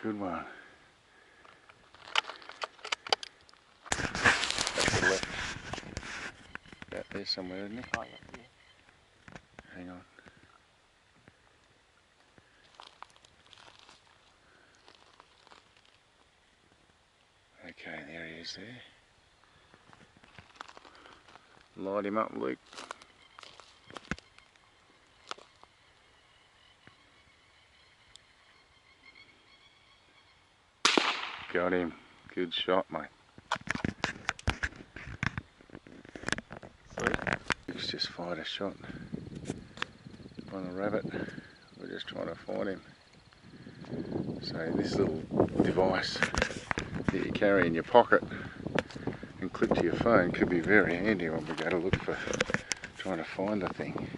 Good one. That's the left. About there somewhere, isn't it? Oh, yeah, yeah. Hang on. Okay, there he is there. Light him up, Luke. Got him. Good shot, mate. Sweet. He's just fired a shot on a rabbit. We're just trying to find him. So this little device that you carry in your pocket and clip to your phone could be very handy when we go to look for trying to find the thing.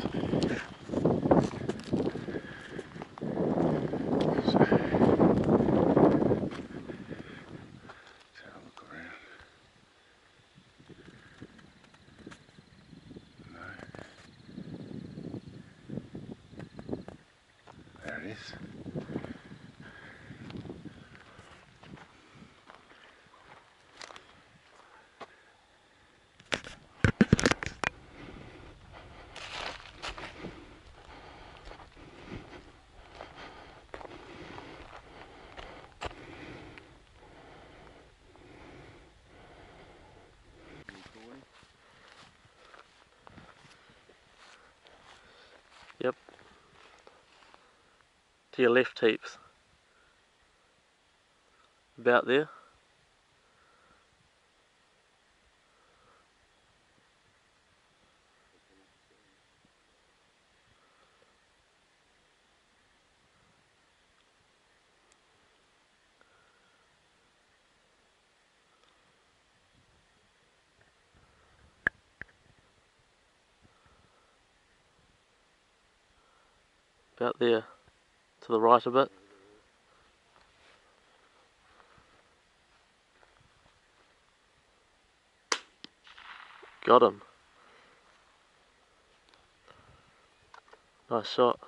So, let's have a look around. There it is. To your left heaps. About there. About there. To the right a bit. Got him. Nice shot.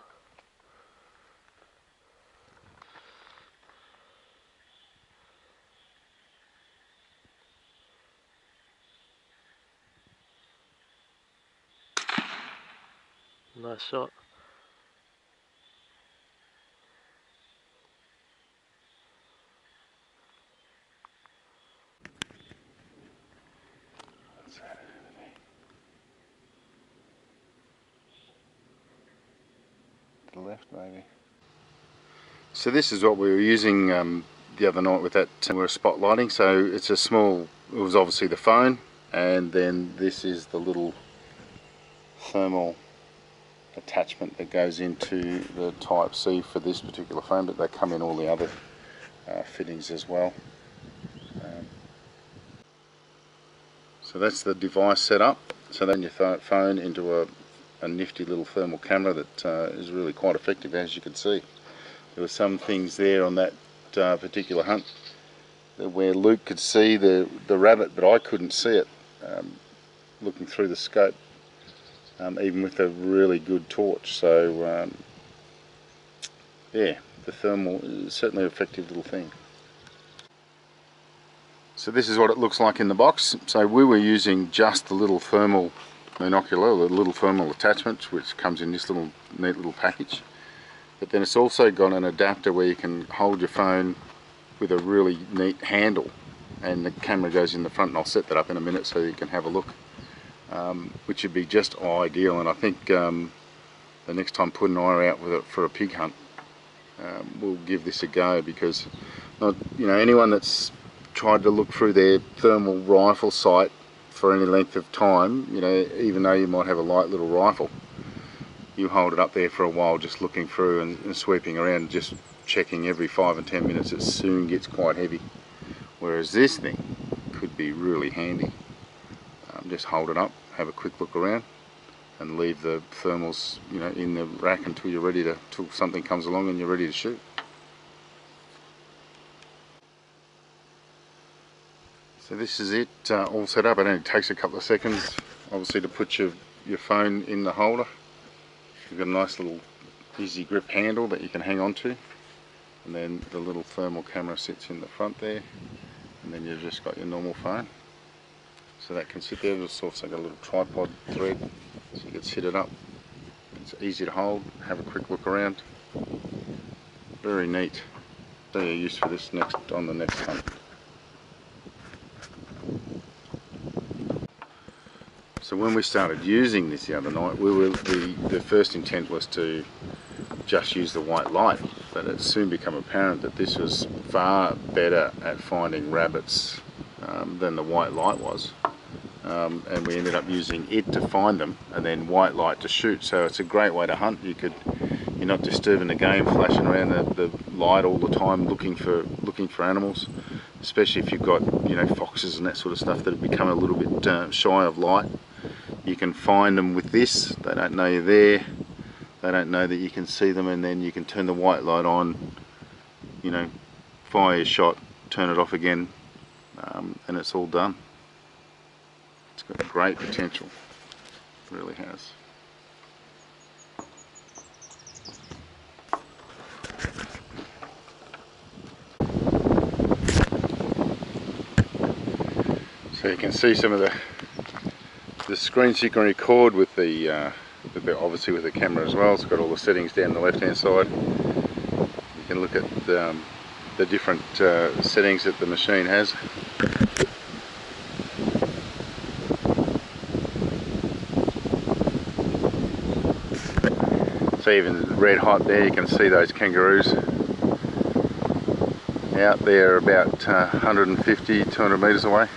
Nice shot. What's that over there? To the left, maybe. So this is what we were using um, the other night with that. Uh, we were spotlighting. So it's a small. It was obviously the phone, and then this is the little thermal attachment that goes into the Type C for this particular phone, but they come in all the other uh, fittings as well. Um, so that's the device setup. So then your phone into a, a nifty little thermal camera that uh, is really quite effective as you can see. There were some things there on that uh, particular hunt where Luke could see the, the rabbit but I couldn't see it um, looking through the scope um, even with a really good torch so um, yeah the thermal is certainly an effective little thing. So this is what it looks like in the box. So we were using just the little thermal monocular, the little thermal attachment, which comes in this little neat little package. But then it's also got an adapter where you can hold your phone with a really neat handle and the camera goes in the front and I'll set that up in a minute so you can have a look. Um, which would be just ideal and I think um, the next time put an eye out with it for a pig hunt um, we'll give this a go because not, you know anyone that's tried to look through their thermal rifle sight for any length of time, you know, even though you might have a light little rifle, you hold it up there for a while just looking through and, and sweeping around, just checking every five and ten minutes, it soon gets quite heavy. Whereas this thing could be really handy. Um, just hold it up, have a quick look around and leave the thermals, you know, in the rack until you're ready to, till something comes along and you're ready to shoot. So this is it, uh, all set up. It only takes a couple of seconds, obviously, to put your, your phone in the holder. You've got a nice little easy grip handle that you can hang on to. and then the little thermal camera sits in the front there. And then you've just got your normal phone. So that can sit there. It's also got a little tripod thread so you can sit it up. It's easy to hold. Have a quick look around. Very neat. So you're used for this next on the next hunt so when we started using this the other night we were the the first intent was to just use the white light but it soon became apparent that this was far better at finding rabbits um, than the white light was. Um, and we ended up using it to find them and then white light to shoot. So it's a great way to hunt. You could you're not disturbing the game flashing around the, the light all the time looking for looking for animals especially if you've got you know foxes and that sort of stuff that have become a little bit uh, shy of light you can find them with this. They don't know you're there. They don't know that you can see them and then you can turn the white light on you know fire your shot turn it off again um, and it's all done. It's got great potential. It really has. So you can see some of the the screens you can record with the uh, with the, obviously with the camera as well. It's got all the settings down the left hand side. You can look at the, um, the different uh, settings that the machine has. So even red hot there, you can see those kangaroos out there about uh, 150, 200 metres away.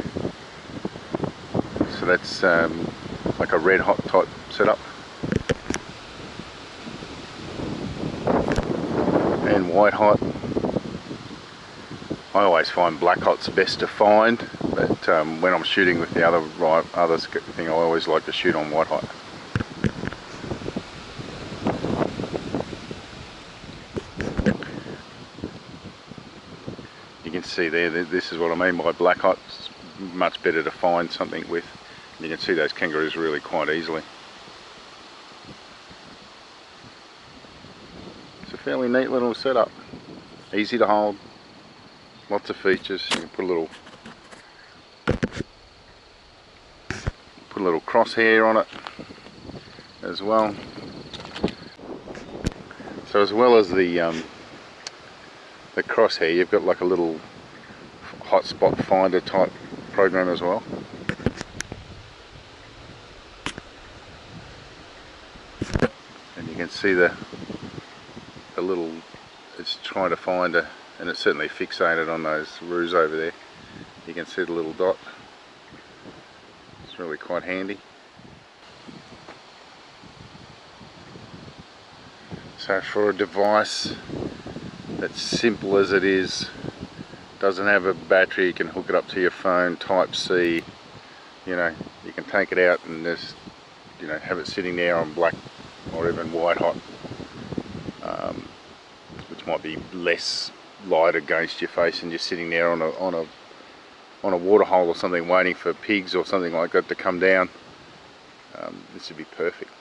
That's um, like a red hot type setup. And white hot. I always find black hot's best to find, but um, when I'm shooting with the other other thing, I always like to shoot on white hot. You can see there, this is what I mean by black hot. It's much better to find something with. You can see those kangaroos really quite easily. It's a fairly neat little setup. Easy to hold. Lots of features. You can put a little put a little crosshair on it as well. So as well as the um, the crosshair, you've got like a little hotspot finder type program as well. And you can see the the little it's trying to find a and it's certainly fixated on those roos over there. You can see the little dot. It's really quite handy. So for a device that's simple as it is, doesn't have a battery, you can hook it up to your phone, type C, you know, you can take it out and just, you know, have it sitting there on black or even white hot, um, which might be less light against your face and you're sitting there on a, on a, on a water hole or something waiting for pigs or something like that to come down. Um, this would be perfect.